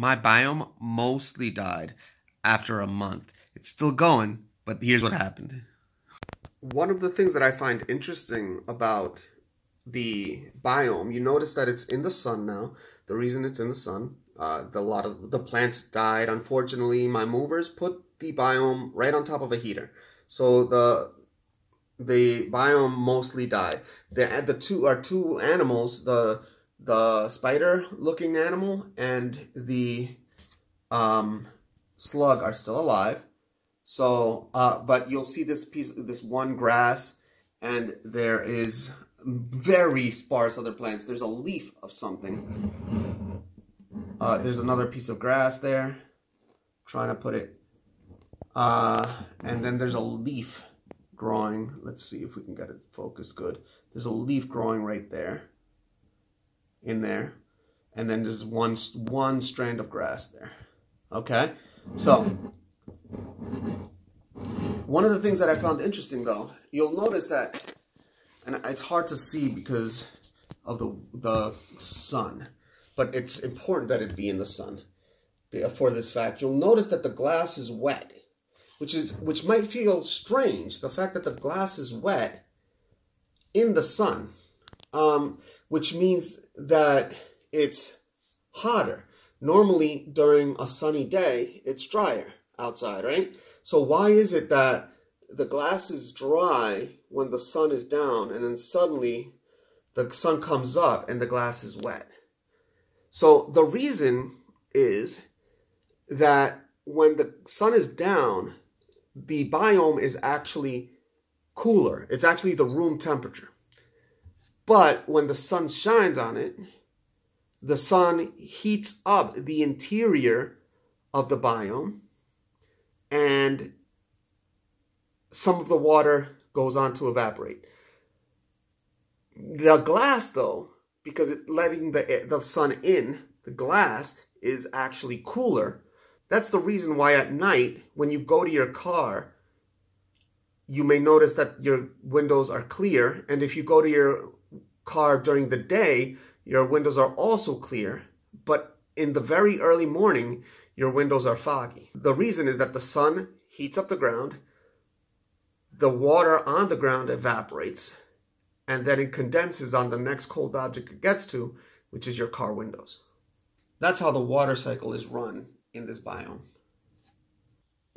my biome mostly died after a month. It's still going, but here's what happened. One of the things that I find interesting about the biome, you notice that it's in the sun now. The reason it's in the sun, uh, the lot of the plants died. Unfortunately, my movers put the biome right on top of a heater, so the the biome mostly died. The the two are two animals, the the spider looking animal and the um, slug are still alive. So, uh, but you'll see this piece, this one grass, and there is very sparse other plants. There's a leaf of something. Uh, there's another piece of grass there. trying to put it. Uh, and then there's a leaf growing. Let's see if we can get it focused good. There's a leaf growing right there in there. And then there's one, one strand of grass there. Okay? So, one of the things that I found interesting though, you'll notice that, and it's hard to see because of the, the sun, but it's important that it be in the sun for this fact. You'll notice that the glass is wet, which is which might feel strange, the fact that the glass is wet in the sun, um, which means that it's hotter. Normally, during a sunny day, it's drier outside, right? So why is it that the glass is dry when the sun is down and then suddenly the sun comes up and the glass is wet? So the reason is that when the sun is down, the biome is actually cooler. It's actually the room temperature. But when the sun shines on it, the sun heats up the interior of the biome and some of the water goes on to evaporate. The glass, though, because it's letting the, the sun in, the glass is actually cooler. That's the reason why at night, when you go to your car, you may notice that your windows are clear. And if you go to your car during the day, your windows are also clear, but in the very early morning, your windows are foggy. The reason is that the sun heats up the ground, the water on the ground evaporates, and then it condenses on the next cold object it gets to, which is your car windows. That's how the water cycle is run in this biome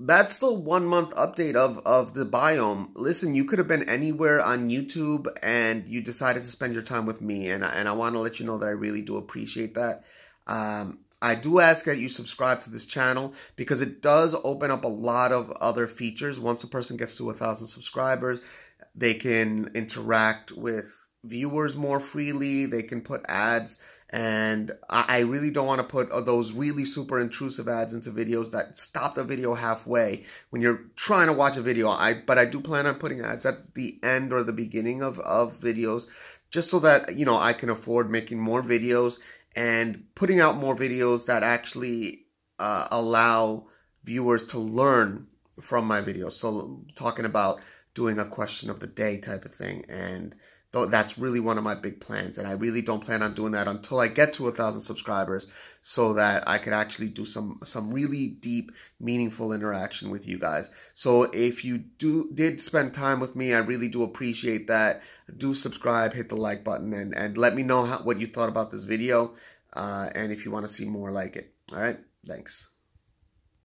that's the one month update of of the biome. Listen, you could have been anywhere on YouTube and you decided to spend your time with me and and I want to let you know that I really do appreciate that. Um, I do ask that you subscribe to this channel because it does open up a lot of other features. Once a person gets to a thousand subscribers, they can interact with viewers more freely. They can put ads and I really don't want to put uh, those really super intrusive ads into videos that stop the video halfway when you're trying to watch a video. I But I do plan on putting ads at the end or the beginning of, of videos just so that, you know, I can afford making more videos and putting out more videos that actually uh, allow viewers to learn from my videos. So talking about doing a question of the day type of thing and Though that's really one of my big plans, and I really don't plan on doing that until I get to a thousand subscribers, so that I could actually do some some really deep, meaningful interaction with you guys. So if you do did spend time with me, I really do appreciate that. Do subscribe, hit the like button, and and let me know how, what you thought about this video, uh, and if you want to see more like it. All right, thanks.